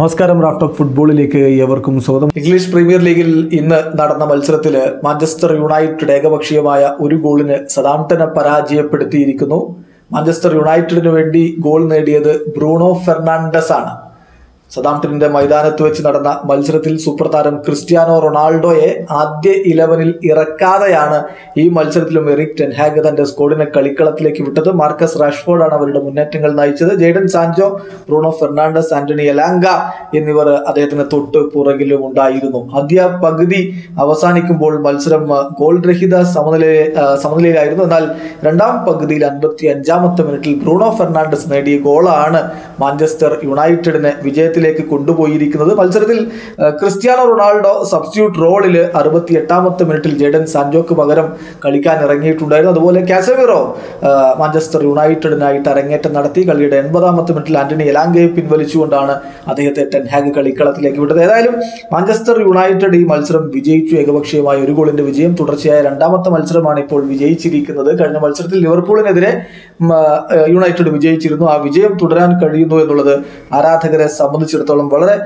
നമസ്കാരം റാഫ്റ്റോക്ക് ഫുട്ബോളിലേക്ക് ഏവർക്കും സ്വാഗതം. ഇംഗ്ലീഷ് പ്രീമിയർ ലീഗിൽ ഇന്ന് നടന്ന മത്സരത്തിൽ മാഞ്ചസ്റ്റർ യുണൈറ്റഡ് ഏകപക്ഷീയമായ ഒരു ഗോളിന് സദാംപ്ടനെ പരാജയപ്പെടുത്തിയിരിക്കുന്നു. മാഞ്ചസ്റ്റർ യുണൈറ്റഡിന് വേണ്ടി ഗോൾ നേടിയത് ബ്രൂണോ ഫെർണാണ്ടസ് ആണ് സദാംപ്ടണിന്റെ മൈതാനത്ത് വെച്ച് നടന്ന മത്സരത്തിൽ സൂപ്പർ താരം ക്രിസ്ത്യാനോ റൊണാൾഡോയെ ആദ്യ ഇലവനിൽ ഇറക്കാതെയാണ് ഈ മത്സരത്തിലും എറിക് ടെൻഹാഗ് തന്റെ സ്കോഡിനെ കളിക്കളത്തിലേക്ക് വിട്ടത്. മാർക്കസ് റാഷ്ഫോർഡ് ആണ് അവരുടെ മുന്നേറ്റങ്ങൾ നയിച്ചത്. Jadon Sancho Bruno Fernandes Antony Elanga എന്നിവർ അദ്ദേഹത്തിന് തൊട്ട് പുറകിലും ഉണ്ടായിരുന്നു. ആദ്യ പകുതി അവസാനിക്കുമ്പോൾ മത്സരം ഗോൾ രഹിത സമനില സമനിലയിലായിരുന്നു. എന്നാൽ രണ്ടാം പകുതിയിൽ അൻപത്തി അഞ്ചാമത്തെ മിനിറ്റിൽ ബ്രൂണോ ഫെർണാണ്ടസ് നേടിയ ഗോളാണ് മാഞ്ചസ്റ്റർ യുണൈറ്റഡിനെ വിജയത്തിലേക്ക് കൊണ്ടുപോയിരിക്കുന്നത്. മത്സരത്തിൽ ക്രിസ്ത്യാനോ റൊണാൾഡോ സബ്സ്റ്റിറ്റ്യൂട്ട് റോളിൽ അറുപത്തി എട്ടാമത്തെ മിനിറ്റിൽ ജെഡൻ സാൻജോക്ക് പകരം കളിക്കാൻ ഇറങ്ങിയിട്ടുണ്ടായിരുന്നു. അതുപോലെ കാസമിറോ മാഞ്ചസ്റ്റർ യുണൈറ്റഡിനായിട്ട് അരങ്ങേറ്റം നടത്തി. കളിയുടെ എൺപതാമത്തെ മിനിറ്റിൽ ആന്റണി എലാങ്കയെ പിൻവലിച്ചുകൊണ്ടാണ് അദ്ദേഹത്തെ ടെൻഹാഗ് കളിക്കളത്തിലേക്ക് വിട്ടത്. ഏതായാലും മാഞ്ചസ്റ്റർ യുണൈറ്റഡ് ഈ മത്സരം വിജയിച്ചു. ഏകപക്ഷീയമായ ഒരു ഗോളിന്റെ വിജയം. തുടർച്ചയായ രണ്ടാമത്തെ മത്സരമാണ് ഇപ്പോൾ വിജയിച്ചിരിക്കുന്നത്. കഴിഞ്ഞ മത്സരത്തിൽ ലിവർപൂളിനെതിരെ യുണൈറ്റഡ് വിജയിച്ചിരുന്നു. ആ വിജയം തുടരാൻ കഴിയുന്നു എന്നുള്ളത് ആരാധകരെ സംബന്ധിച്ചിടത്തോളം വളരെ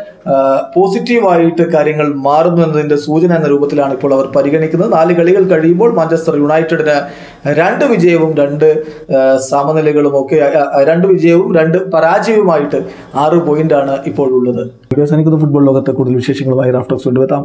പോസിറ്റീവായിട്ട് കാര്യങ്ങൾ മാറുന്നു എന്നതിന്റെ സൂചന എന്ന രൂപത്തിലാണ് ഇപ്പോൾ അവർ പരിഗണിക്കുന്നത്. നാല് കളികൾ കഴിയുമ്പോൾ മാഞ്ചസ്റ്റർ യുണൈറ്റഡിന് രണ്ട് വിജയവും രണ്ട് സമനിലകളും ഒക്കെ രണ്ട് വിജയവും രണ്ട് പരാജയവുമായിട്ട് ആറ് പോയിന്റാണ് ഇപ്പോൾ ഉള്ളത് അവസാനിക്കുന്ന ഫുട്ബോൾ ലോകത്തെ കൂടുതൽ വിശേഷങ്ങളുമായി റാഫ്റ്റോക്സ് കൊണ്ടുവെത്താം